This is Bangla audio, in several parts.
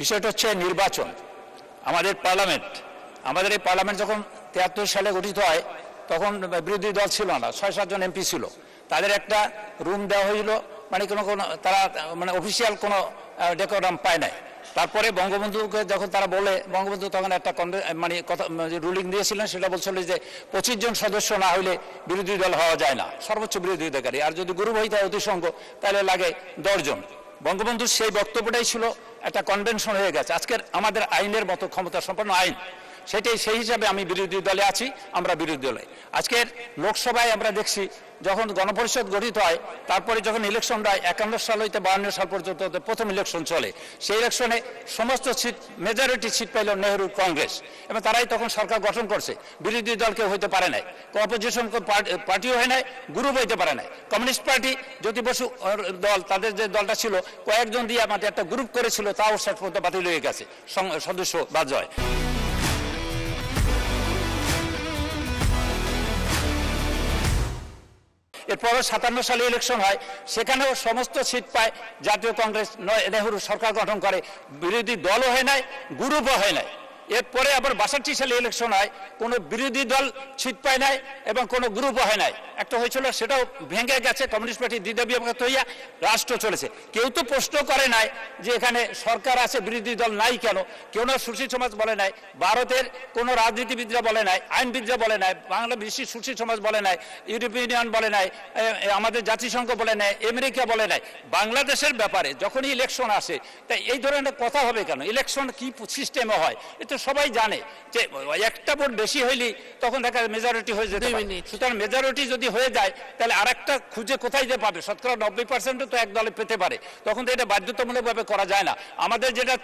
বিষয়টা হচ্ছে নির্বাচন। আমাদের পার্লামেন্ট। আমাদের এই পার্লামেন্ট যখন তিয়াত্তর সালে গঠিত হয়, তখন বিরোধী দল ছিল না, ছয় সাতজন এমপি ছিল। তাদের একটা রুম দেওয়া হইল মানে কোনো কোনো, তারা মানে অফিসিয়াল কোনো ডেকোরাম পায় নাই। তারপরে বঙ্গবন্ধুকে যখন তারা বলে, বঙ্গবন্ধু তখন একটা মানে কথা রুলিং দিয়েছিলেন, সেটা বলছিল যে পঁচিশ জন সদস্য না হলে বিরোধী দল হওয়া যায় না, সর্বোচ্চ বিরোধী অধিকারী। আর যদি গ্রুপ হইতে অতিসংখ্য, তাহলে লাগে দশজন বঙ্গবন্ধুর সেই বক্তব্যটাই ছিল, একটা কনভেনশন হয়ে গেছে। আজকের আমাদের আইনের মতো ক্ষমতা সম্পন্ন আইন। সেটাই সেই হিসাবে আমি বিরোধী দলে আছি, আমরা বিরোধী দলে। আজকের লোকসভায় আমরা দেখছি, যখন গণপরিষদ গঠিত হয়, তারপরে যখন ইলেকশন হয়, একান্ন সাল হইতে বাহান্ন সাল পর্যন্ত প্রথম ইলেকশন চলে। সেই ইলেকশনে সমস্ত সিট মেজরিটি সিট পাইল নেহরু কংগ্রেস। এবং তারাই তখন সরকার গঠন করছে। বিরোধী দলকে হইতে পারে নাই। অপোজিশন পার্টিও হয় নাই গ্রুপ হইতে পারে নাই। কমিউনিস্ট পার্টি জ্যোতি বসু দল, তাদের যে দলটা ছিল, কয়েকজন দিয়ে আমাদের একটা গ্রুপ করেছিল, তাও শেষ পর্যন্ত বাতিল হয়ে গেছে। সদস্য বাদ হয় এরপরও সাতান্ন সালে ইলেকশন হয়, সেখানেও সমস্ত সিট পায় জাতীয় কংগ্রেস। নেহরু সরকার গঠন করে। বিরোধী দলও হয় নাই গ্রুপও হয় নাই। এরপরে আবার বাষট্টি সালে ইলেকশন হয়, কোনো বিরোধী দল সিট পায় নাই এবং কোনো গ্রুপও হয় নাই। একটা হয়েছিল, সেটাও ভেঙে গেছে, কমিউনিস্ট পার্টি দ্বিধাবিভক্ত হইয়া রাষ্ট্র চলেছে। কেউ তো প্রশ্ন করে নাই যে এখানে সরকার আছে, বিরোধী দল নাই কেন? কেউ না সুশীল সমাজ বলে নাই, ভারতের কোনো রাজনীতিবিদরা বলে নাই, আইনবিদরা বলে নাই বাংলা বিশ্ব সুশীল সমাজ বলে নাই ইউরোপিয়ান ইউনিয়ন বলে নাই আমাদের জাতিসংঘ বলে নাই, আমেরিকা বলে নাই, বাংলাদেশের ব্যাপারে যখনই ইলেকশন আসে, তাই এই ধরনের কথা হবে কেন? ইলেকশন কি সিস্টেমে হয়? এ তো সবাই জানে যে একটা ভোট বেশি হইলেই তখন দেখা যায় মেজরিটি হয়ে যেতে সুতরাং মেজরিটি যদি হয়ে যায় তাহলে আরেকটা খুঁজে কোথায় যে পাবে? শতকরা নব্বই পার্সেন্টও তো এক দলে পেতে পারে। তখন তো এটা বাধ্যতামূলকভাবে করা যায় না। আমাদের যেটা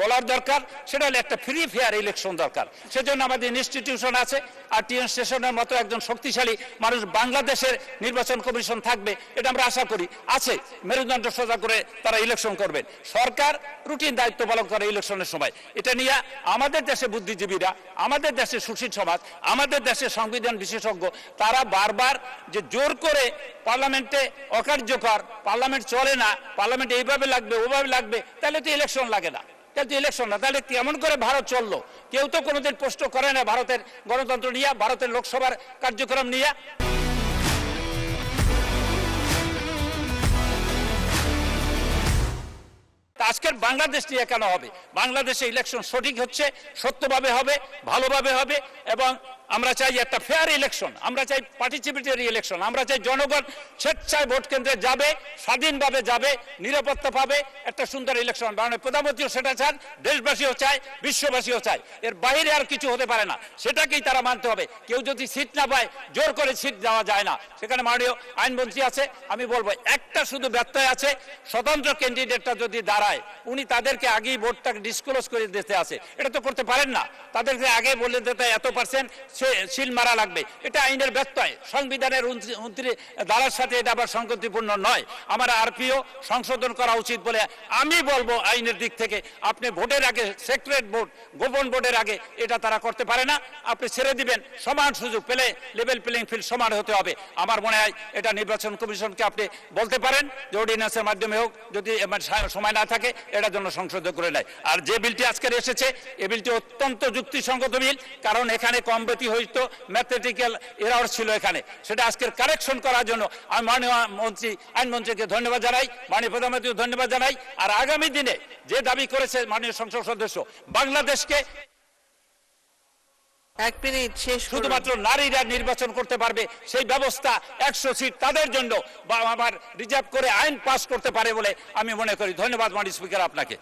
বলার দরকার সেটা হলো একটা ফ্রি ফেয়ার ইলেকশন দরকার। সেজন্য আমাদের ইনস্টিটিউশন আছে আর টিএন স্টেশনের মতো একজন শক্তিশালী মানুষ বাংলাদেশের নির্বাচন কমিশন থাকবে এটা আমরা আশা করি। আছে মেরুদণ্ড সোজা করে তারা ইলেকশন করবেন। সরকার রুটিন দায়িত্ব পালন করে ইলেকশনের সময়। এটা নিয়ে আমাদের দেশে বুদ্ধিজীবীরা, আমাদের দেশে সুশীল সমাজ, আমাদের দেশে সংবিধান বিশেষজ্ঞ, তারা বারবার যে জোর করে পার্লামেন্টে অকার্যকর, পার্লামেন্ট চলে না, পার্লামেন্ট এইভাবে লাগবে, ওভাবে লাগবে, তাহলে তো ইলেকশন লাগে না। তাহলে তো ইলেকশন না, তাহলে কেমন করে ভারত চলল? কেউ তো কোনোদিন প্রশ্ন করে না ভারতের গণতন্ত্র নিয়ে, ভারতের লোকসভার কার্যক্রম নিয়ে। আজকের বাংলাদেশ নিয়ে কেন হবে? বাংলাদেশে ইলেকশন সঠিক হচ্ছে সত্যভাবে হবে ভালোভাবে হবে এবং আমরা চাই একটা ফেয়ার ইলেকশন আমরা চাই পার্টিসিপেটরি ইলেকশন আমরা চাই জনগণ স্বেচ্ছায় ভোট কেন্দ্রে যাবে, স্বাধীনভাবে যাবে, নিরাপত্তা পাবে, একটা সুন্দর ইলেকশন মাননীয় প্রধানমন্ত্রীও সেটা চান, দেশবাসীও চায়, বিশ্ববাসীও চায়। এর বাইরে আর কিছু হতে পারে না। সেটাকেই তারা মানতে হবে। কেউ যদি সিট না পায়, জোর করে সিট দেওয়া যায় না। সেখানে মাননীয় আইনমন্ত্রী আছে, আমি বলব, একটা শুধু ব্যত্যয় আছে, স্বতন্ত্র ক্যান্ডিডেটটা যদি দাঁড়ায়, উনি তাদেরকে আগেই ভোটটাকে ডিসক্লোজ করে দিতে আছে। এটা তো করতে পারেন না। তাদেরকে আগে বলে দিতে এত পার্সেন্ট সিল মারা লাগবে। এটা আইনের ব্যত্যয়। সংবিধানের ধারার সাথে এটা আবার সংগতিপূর্ণ নয়। আমার আরপিও সংশোধন করা উচিত বলে আমি বলব আইনের দিক থেকে। আপনি ভোটের আগে সেক্রেট ভোট, গোপন ভোটের আগে এটা তারা করতে পারে না। আপনি ছেড়ে দিবেন। সমান সুযোগ পেলে লেভেল প্লেইং ফিল্ড সমান হতে হবে। আমার মনে হয় এটা নির্বাচন কমিশনকে আপনি বলতে পারেন যে অর্ডিন্যান্সের মাধ্যমে হোক, যদি সময় না থাকে, এটার জন্য সংশোধন করে নেয়। আর যে বিলটি আজকের এসেছে, এ বিলটি অত্যন্ত যুক্তিসঙ্গত বিল, কারণ এখানে কম বেশি হয়তো ম্যাথমেটিক্যাল এরার ছিল এখানে। সেটা আজকের কারেকশন করার জন্য আমি মাননীয় মন্ত্রী আইনমন্ত্রীকে ধন্যবাদ জানাই মাননীয় প্রধানমন্ত্রীকে ধন্যবাদ জানাই। আর আগামী দিনে যে দাবি করেছে মাননীয় সংসদ সদস্য বাংলাদেশকে এক মিনিট শেষ শুধুমাত্র নারীরা নির্বাচন করতে পারবে সেই ব্যবস্থা একশো সিট তাদের জন্য বা আবার রিজার্ভ করে আইন পাস করতে পারে বলে আমি মনে করি। ধন্যবাদ মাননীয় স্পিকার আপনাকে।